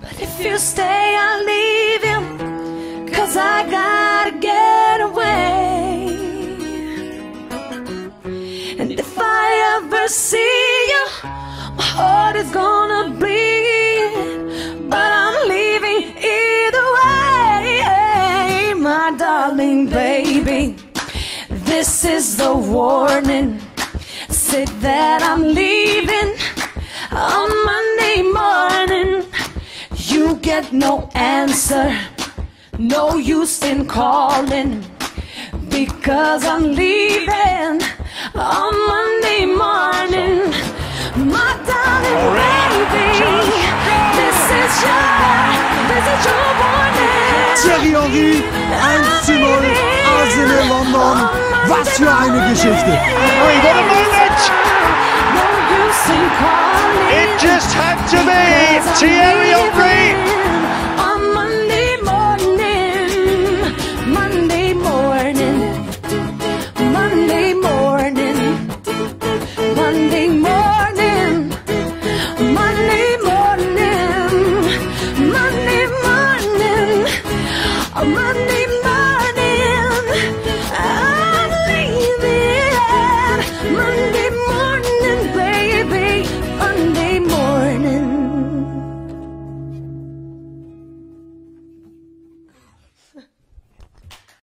But if you stay, I'll leave you. Cause I gotta get away. And if I ever see you, my heart is gonna bleed. But I'm leaving either way, my darling baby. This is the warning. Say that I'm leaving get no answer, no use in calling. Because I'm leaving on Monday morning. My darling baby, this is your, this is your warning. Thierry Henry, 1 zu 0, Arsenal London. Was für eine Geschichte. Henry, what a moment! No use in calling. It just had to be Thierry